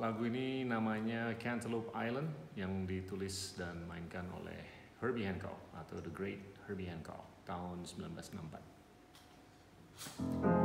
Lagu ini namanya Cantaloupe Island yang ditulis dan mainkan oleh Herbie Hancock atau The Great Herbie Hancock tahun 1964.